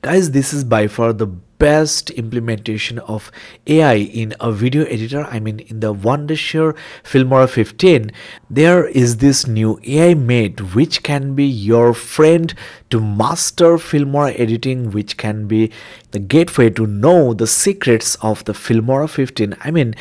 Guys, this is by far the best implementation of AI in a video editor. I mean, in the Wondershare Filmora 15, there is this new AI mate which can be your friend to master Filmora editing, which can be the gateway to know the secrets of the Filmora 15. I mean,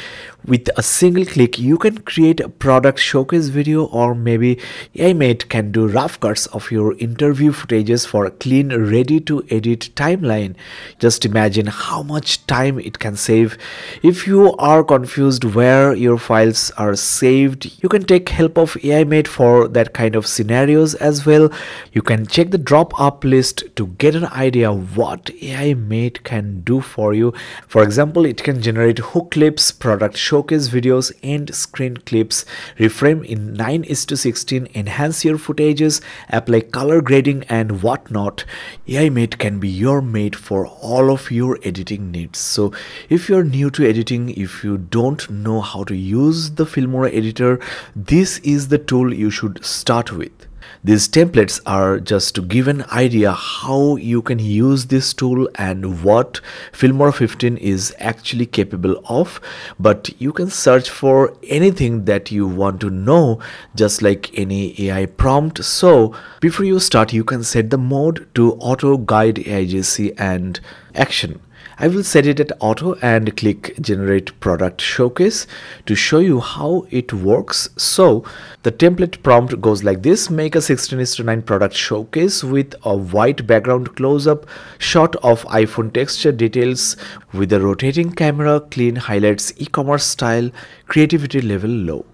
with a single click, you can create a product showcase video or maybe AIMate can do rough cuts of your interview footages for a clean, ready to edit timeline. Just imagine imagine how much time it can save. If you are confused where your files are saved, you can take help of AIMate for that kind of scenarios as well. You can check the drop up list to get an idea what AIMate can do for you. For example, it can generate hook clips, product showcase videos, and screen clips, reframe in 9 is to 16, enhance your footages, apply color grading and whatnot. AIMate can be your mate for all of you your editing needs. So if you're new to editing if you don't know how to use the filmora editor this is the tool you should start with these templates are just to give an idea how you can use this tool and what Filmora 15 is actually capable of. But you can search for anything that you want to know just like any AI prompt. So before you start you can set the mode to auto guide AIGC and action I will set it at auto and click generate product showcase to show you how it works. So the template prompt goes like this make a 16 to 9 product showcase with a white background close-up shot of iPhone texture details with a rotating camera clean highlights e-commerce style creativity level low.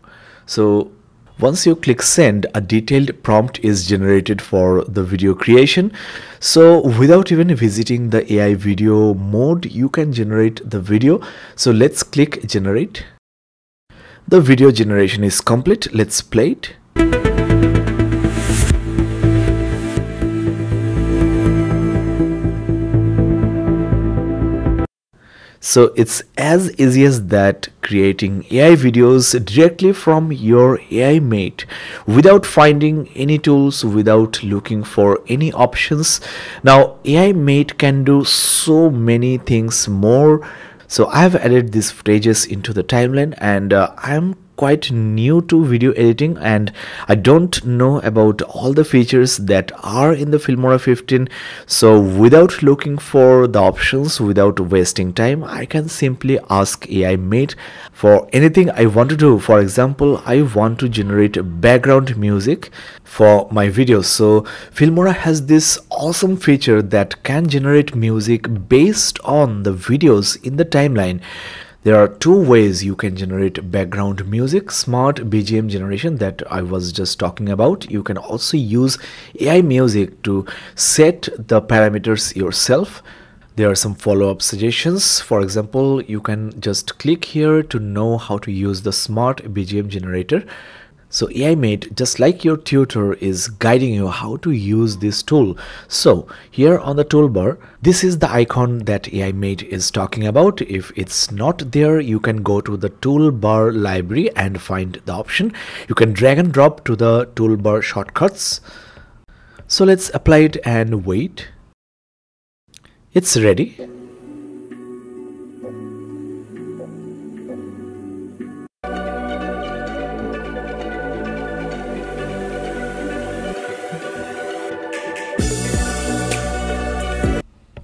So once you click send, a detailed prompt is generated for the video creation. So without even visiting the AI video mode, you can generate the video. So let's click generate. The video generation is complete. Let's play it. So it's as easy as that creating AI videos directly from your AI mate without finding any tools, without looking for any options. Now AI mate can do so many things more. So I've added these footages into the timeline and uh, I'm quite new to video editing and I don't know about all the features that are in the Filmora 15 so without looking for the options without wasting time I can simply ask AI mate for anything I want to do. For example I want to generate background music for my videos. So Filmora has this awesome feature that can generate music based on the videos in the timeline there are two ways you can generate background music smart bgm generation that i was just talking about. You can also use ai music to set the parameters yourself. There are some follow-up suggestions. For example you can just click here to know how to use the smart bgm generator so AIMate, just like your tutor, is guiding you how to use this tool. So here on the toolbar, this is the icon that AIMate is talking about. If it's not there, you can go to the toolbar library and find the option. You can drag and drop to the toolbar shortcuts. So let's apply it and wait. It's ready.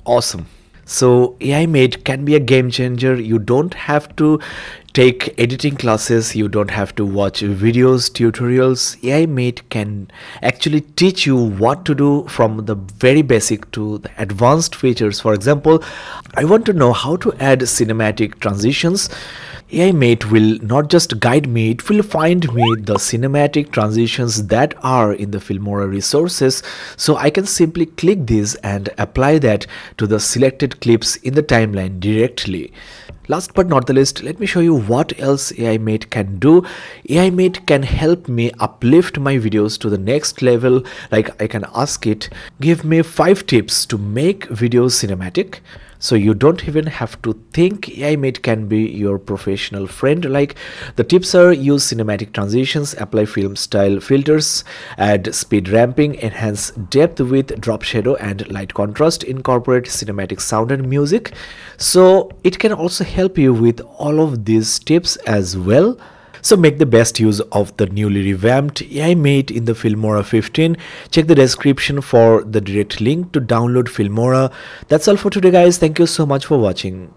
Awesome so AI Mate can be a game changer. You don't have to take editing classes, you don't have to watch videos, tutorials. AI Mate can actually teach you what to do from the very basic to the advanced features. For example, I want to know how to add cinematic transitions AI Mate will not just guide me, it will find me the cinematic transitions that are in the Filmora resources so I can simply click this and apply that to the selected clips in the timeline directly. Last but not the least, let me show you what else AI Mate can do. AI Mate can help me uplift my videos to the next level like I can ask it, give me 5 tips to make videos cinematic so you don't even have to think AI Mate can be your professional friend. Like the tips are use cinematic transitions apply film style filters add speed ramping enhance depth with drop shadow and light contrast incorporate cinematic sound and music. So it can also help you with all of these tips as well so make the best use of the newly revamped AI Mate in the Filmora 15. Check the description for the direct link to download Filmora. That's all for today guys. Thank you so much for watching.